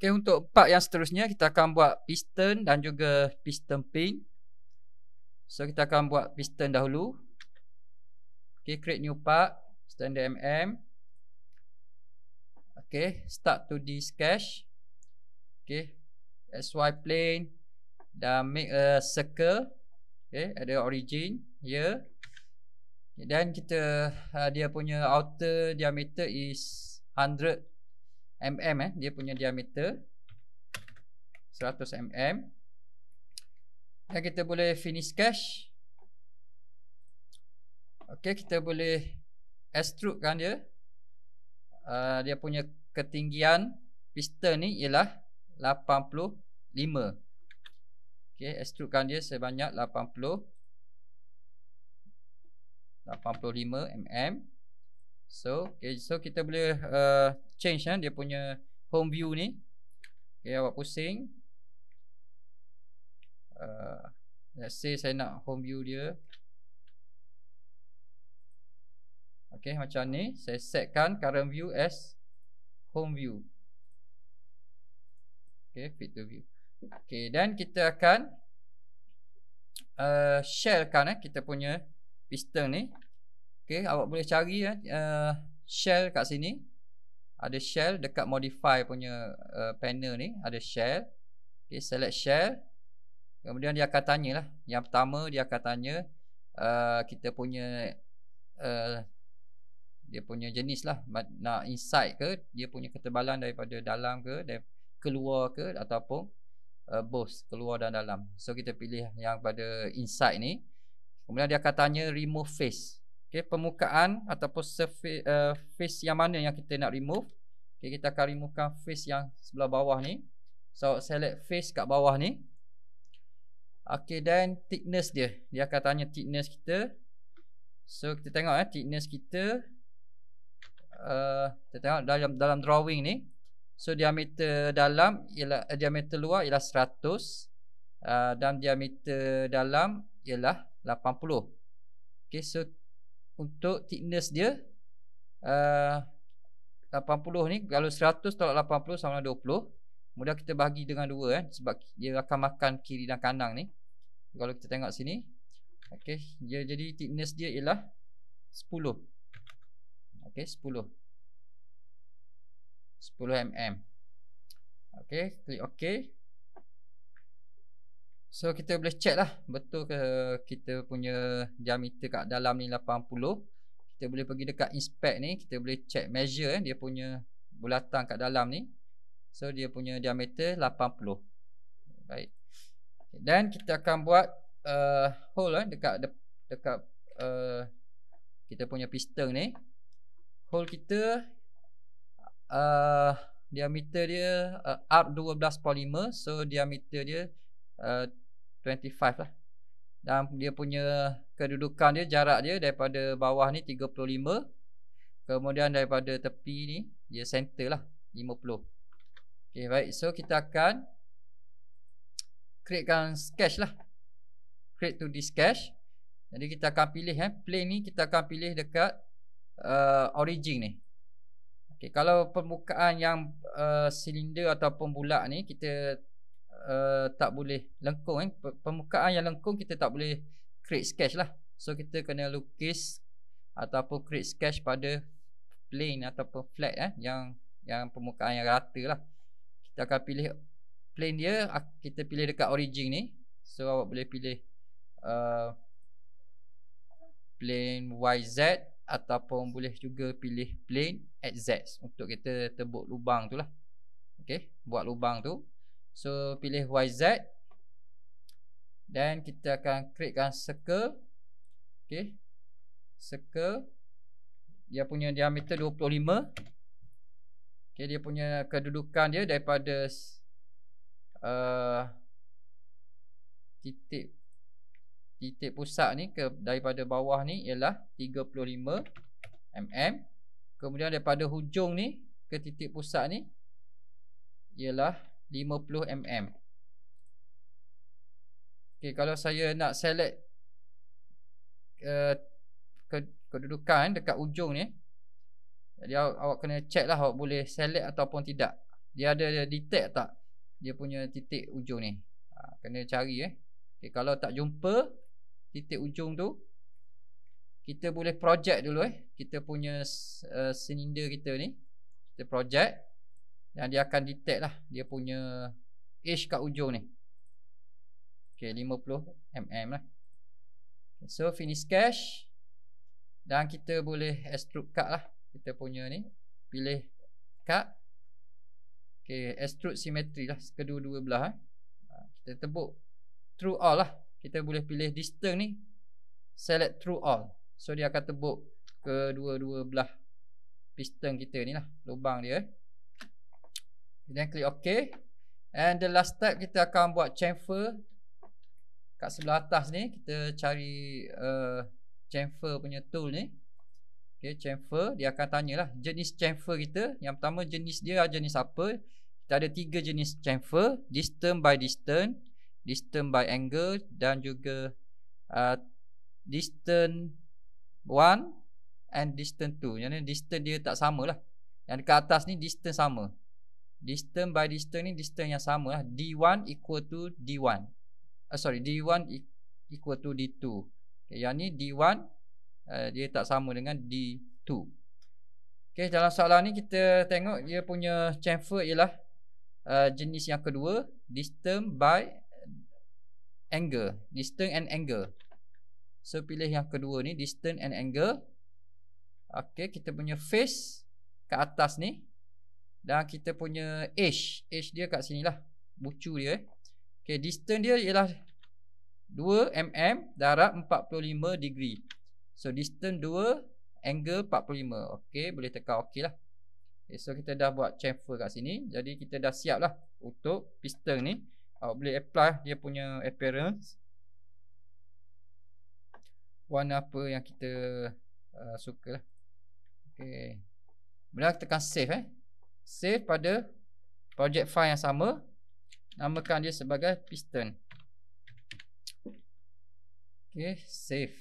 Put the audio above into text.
Okey untuk part yang seterusnya kita akan buat piston dan juga piston pin. So kita akan buat piston dahulu. Okey create new part standard mm. Okey start to this cache. Okey SY plane dan make a circle. Okey ada origin here. Dan kita uh, dia punya outer diameter is 100 mm eh dia punya diameter 100 mm. Dan kita boleh finish cache. Okey kita boleh extrude kan dia. Uh, dia punya ketinggian piston ni ialah 85. Okey extrude kan dia sebanyak 80 85 mm. So, okay, so kita boleh uh, change kan dia punya home view ni. Okay, awak pusing. Uh, let's say saya nak home view dia. Okay, macam ni. Saya setkan current view as home view. Okay, fit to view. Okay, dan kita akan uh, shellkan eh, kita punya piston ni. Okey, awak boleh cari ya uh, shell kat sini. Ada shell dekat modify punya uh, panel ni, ada shell. Okey, select shell. Kemudian dia akan tanyalah. Yang pertama dia akan tanya uh, kita punya uh, dia punya jenis lah nak inside ke dia punya ketebalan daripada dalam ke dari keluar ke ataupun uh, both keluar dan dalam so kita pilih yang pada inside ni Kemudian dia akan tanya remove face. Okey, permukaan ataupun surface uh, face yang mana yang kita nak remove. Okey, kita akan removekan face yang sebelah bawah ni. So select face kat bawah ni. Okey, dan thickness dia. Dia akan tanya thickness kita. So kita tengok eh thickness kita uh, kita tengok dalam dalam drawing ni. So diameter dalam ialah uh, diameter luar ialah 100 uh, dan diameter dalam ialah 80 Okay so Untuk thickness dia uh, 80 ni Kalau 100 tolak 80 sama 20 Kemudian kita bahagi dengan 2 eh, Sebab dia akan makan kiri dan kanan ni. Kalau kita tengok sini Okay dia, Jadi thickness dia ialah 10 Okay 10 10 mm Okay Klik okay So kita boleh check lah. Betul ke kita punya diameter kat dalam ni 80 Kita boleh pergi dekat inspect ni Kita boleh check measure eh, dia punya bulatan kat dalam ni. So dia punya diameter 80 Baik. Dan kita akan buat uh, hole eh, dekat dekat uh, kita punya piston ni. Hole kita uh, Diameter dia uh, Arc 12.5 So diameter dia uh, 25 lah. Dan dia punya kedudukan dia jarak dia daripada bawah ni 35 kemudian daripada tepi ni dia center lah 50 Okay baik. So kita akan createkan sketch lah. Create to this sketch. Jadi kita akan pilih eh. Plane ni kita akan pilih dekat uh, origin ni. Okay, kalau permukaan yang uh, silinder ataupun bulat ni kita uh, tak boleh lengkung eh. Permukaan yang lengkung kita tak boleh create sketch lah. So kita kena lukis ataupun create sketch pada plane ataupun flat eh yang yang permukaan yang rata lah. Kita akan pilih plane dia kita pilih dekat origin ni. So awak boleh pilih uh, plane YZ ataupun boleh juga pilih plane XZ untuk kita tebuk lubang tu lah. Okay, buat lubang tu. So pilih YZ Dan kita akan createkan circle. Okay. Circle. Dia punya diameter 25 Okay dia punya kedudukan dia daripada uh, Titik Titik pusat ni ke daripada bawah ni ialah 35 mm. Kemudian daripada hujung ni ke titik pusat ni Ialah 50 mm. Okey, kalau saya nak select uh, kedudukan dekat ujung ni. Jadi awak, awak kena check lah awak boleh select ataupun tidak. Dia ada detect tak Dia punya titik ujung ni ha, Kena cari eh okay, Kalau tak jumpa Titik ujung tu Kita boleh project dulu eh Kita punya uh, Cylinder kita ni Kita project Dan dia akan detect lah Dia punya Edge kat ujung ni. Okay 50mm lah. Okay, So finish cache Dan kita boleh extrude cut lah Kita punya ni. Pilih cut. Okay extrude symmetry lah Kedua-dua belah eh. Ha, kita tebuk Through all lah. Kita boleh pilih distance ni Select through all. So dia akan tebuk Kedua-dua belah Piston kita ni lah Lubang dia Then klik OK. And the last step kita akan buat chamfer kat sebelah atas ni. Kita cari uh, chamfer punya tool ni. Okey chamfer. Dia akan tanyalah jenis chamfer kita? Yang pertama jenis dia jenis apa? Kita ada tiga jenis chamfer. Distance by distance distance by angle dan juga uh, distance one and distance two. Yang ni distance dia tak samalah yang dekat atas ni distance sama distance by distance ni distance yang sama lah. D1 equal to d1 uh, sorry D1 equal to D2 okay, yang ni D1 uh, dia tak sama dengan D2 Okay, dalam soalan ni kita tengok dia punya chamfer ialah uh, jenis yang kedua distance by angle. Distance and angle. So pilih yang kedua ni distance and angle. Okay, kita punya face kat atas ni dan kita punya edge edge dia kat sini lah bucu dia eh. Okay, distance dia ialah 2 mm darab 45 degree. So distance 2 angle 45. Okay, boleh tekan OK lah. Okay, so kita dah buat chamfer kat sini. Jadi kita dah siap lah untuk piston ni. Awak boleh apply dia punya appearance. Warna apa yang kita uh, suka lah. Okay. Kemudian tekan save eh. Save pada project file yang sama. Namakan dia sebagai piston. Okay, save.